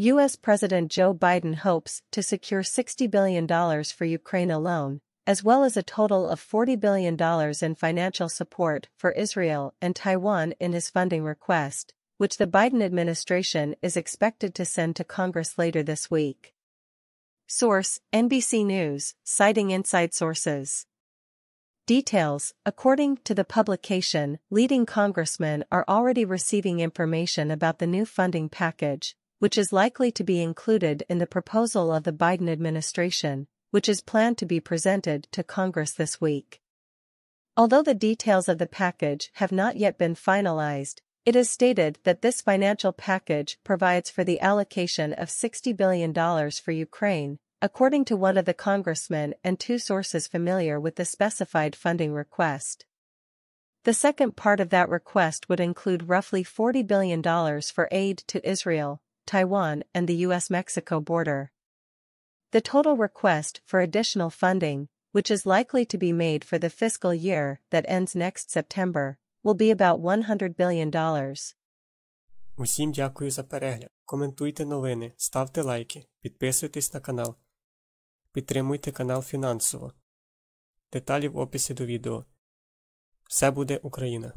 U.S. President Joe Biden hopes to secure $60 billion for Ukraine alone, as well as a total of $40 billion in financial support for Israel and Taiwan in his funding request, which the Biden administration is expected to send to Congress later this week. Source NBC News, citing inside sources. Details According to the publication, leading congressmen are already receiving information about the new funding package, which is likely to be included in the proposal of the Biden administration, which is planned to be presented to Congress this week. Although the details of the package have not yet been finalized, it is stated that this financial package provides for the allocation of $60 billion for Ukraine, according to one of the congressmen and two sources familiar with the specified funding request. The second part of that request would include roughly $40 billion for aid to Israel, Taiwan and the US-Mexico border. The total request for additional funding, which is likely to be made for the fiscal year that ends next September, will be about $100 billion. Усім дякую за перегляд. Коментуйте новини, ставте лайки, підписуйтесь на канал. Підтримуйте канал фінансово. Деталі в описі до відео. Все буде Україна!